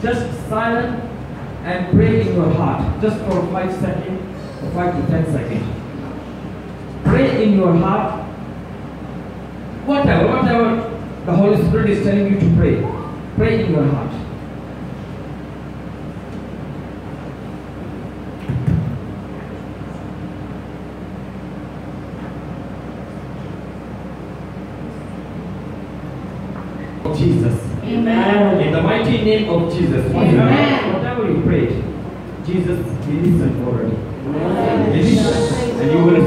just silent and pray in your heart, just for five seconds, or five to ten seconds. Pray in your heart, whatever, whatever the Holy Spirit is telling you to pray, pray in your heart. of Jesus. Amen. In the mighty name of Jesus. Amen. Whatever you prayed, Jesus, he listened already. Amen. He. And you will